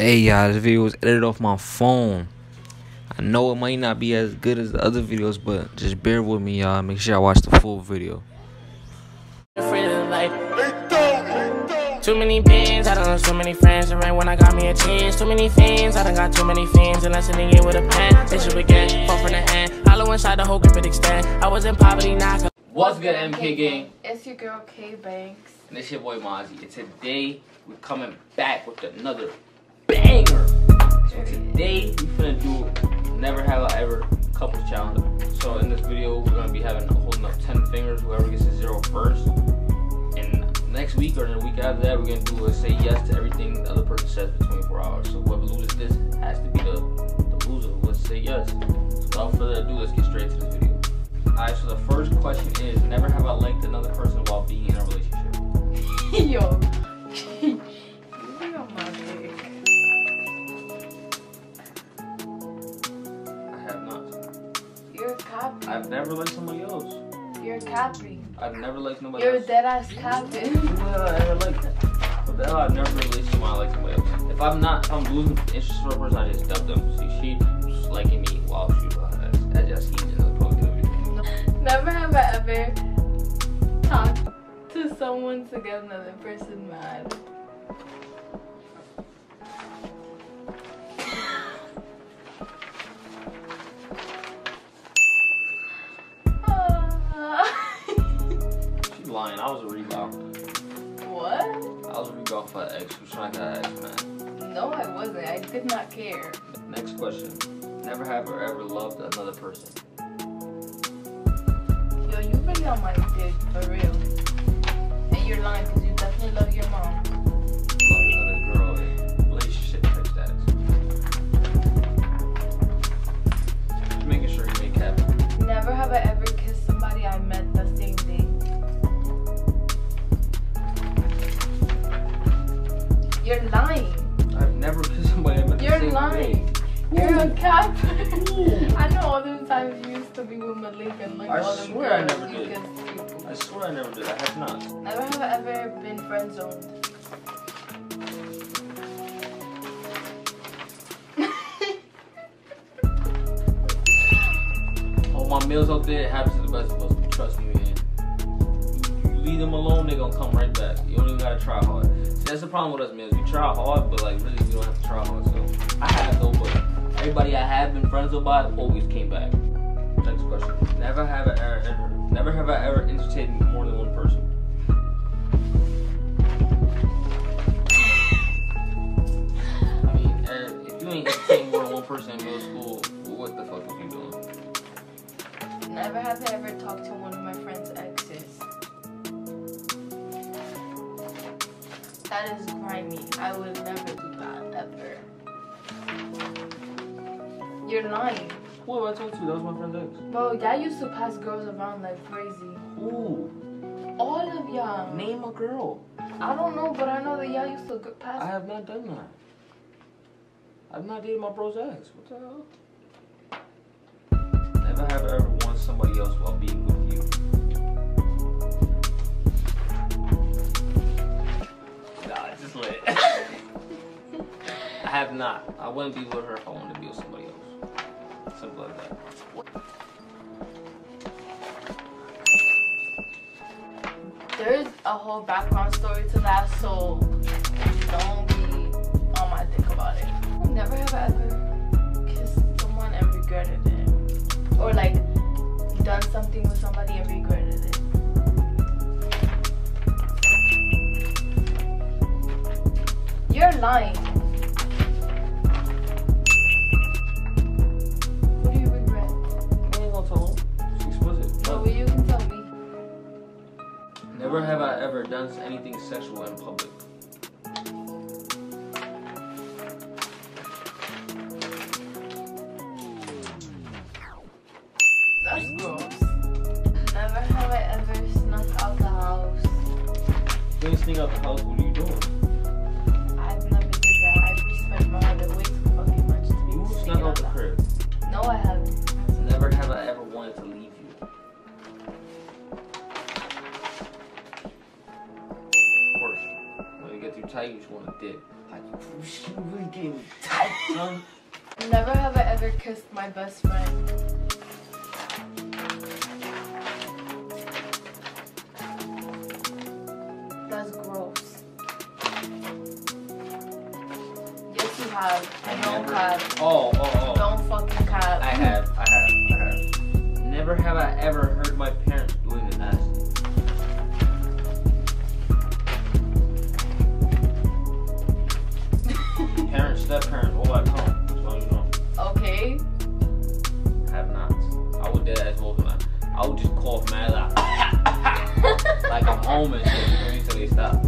Hey y'all, this video was edited off my phone. I know it might not be as good as the other videos, but just bear with me, y'all. Make sure I watch the full video. Too many pins, I don't know so many friends. And right when I got me a chance, too many fans, I done got too many fans. And let's in with a pen, they should begin, fall from the hand. Hollow inside the whole grip it extend. I was in poverty, now What's good, MK gang? It's your girl K Banks. And it's your boy Mozzie. And today we're coming back with another banger. So today we finna do never have I ever couple challenge. So in this video we're gonna be having holding up ten fingers. Whoever gets to zero first. And next week or the week after that we're gonna do a say yes to everything the other person says for 24 hours. So whoever loses this has to be the, the loser who let's say yes. So without further ado, let's get straight to this video. Alright, so the first question is never have I liked another person never liked somebody else. You're a copy. I've never liked nobody You're a else. dead ass. Who have I ever liked? What the hell? I've never in a I like somebody else. If I'm not, if I'm losing interest for a person, I just dump them. See, she's liking me while she was I just eating another post Never have I ever talked to someone to get another person mad. An was trying to an man. No, I wasn't. I did not care. Next question. Never have or ever loved another person. Yo, you really on my dick, for real. And you're lying because you definitely love your mom. You're lying. I've never kissed somebody I met the You're same lying. day. You're a cat. I know all them times you used to be with Malik and like I all them swear I never did. I swear I never did. I have not. Never have I ever been friend zoned. All my meals out there, it happens to the best leave them alone, they gonna come right back. You don't even gotta try hard. See, that's the problem with us, man. We try hard, but like really, we don't have to try hard. So I have though, but everybody I have been friends with by always came back. Next question. Never have I ever, ever never have I ever entertained more than one person. I mean, if you ain't entertaining more than one person in middle school, what the fuck are you doing? Never have I ever talked to one of my friend's exes. That is grimy. I would never do that ever. You're lying. Who have I talked to? That was my friend ex. Bro, y'all used to pass girls around like crazy. Who? All of y'all. Name a girl. I don't know, but I know that y'all used to pass. I have not done that. I've not dated my bro's ex. What the hell? Never have I ever wanted somebody else while being with you. Just lit. I have not. I wouldn't be with her if I wanted to be with somebody else. Simple as that. There's a whole background story to that, so don't You're lying. What do you regret? I ain't gonna tell him. It's explicit. No, but you can tell me. Never have I ever done anything sexual in public. That's gross. Never have I ever snuck out the house. When You sneak out the house, what are you doing? I haven't. Never have I ever wanted to leave you. Of course. When you get too tight, you just want to dip. Like, really getting tight, son. Never have I ever kissed my best friend. That's gross. Yes, you have. I don't have. Oh, oh, oh. Fucking have. I have, I have, I have. Never have I ever heard my parents doing the nasty. Parents, step parents, all that come. So you know, Okay. I have not. I would ass both of them. I would just cough mad loud, like I'm home and shit. You know what I mean? Till they stop.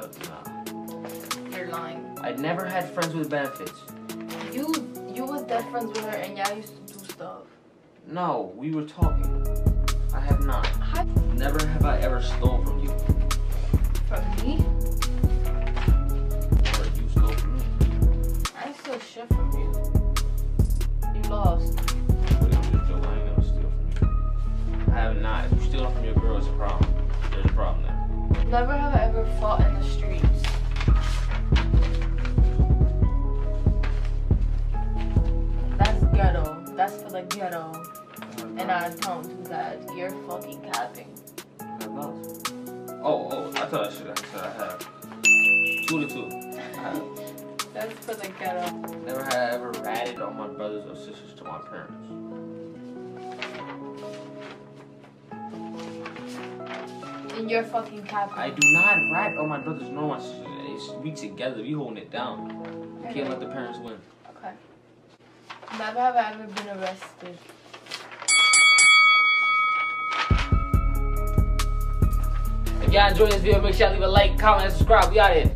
Friends with. You're lying. I never had friends with benefits. You you was dead friends with her and y'all used to do stuff. No, we were talking. I have not. Hi. Never have I ever stole from you. From me? Or you stole from me. I steal shit from you. You lost. But it was joke. I ain't never steal from you. I have not. If you steal from your girl, it's a problem. There's a problem there. Never have I ever fought in the streets. That's ghetto. That's for the ghetto. And I don't do that. You're fucking capping. Oh, oh, I thought I should have said I have. Two to two. That's for the ghetto. Never have I ever ratted on my brothers or sisters to my parents. Fucking. I do not rat on oh, my brothers my sisters. We together, we holding it down. We can't let the parents win. Okay. Never have I ever been arrested. If y'all enjoyed this video, make sure y'all leave a like, comment, and subscribe. We out here.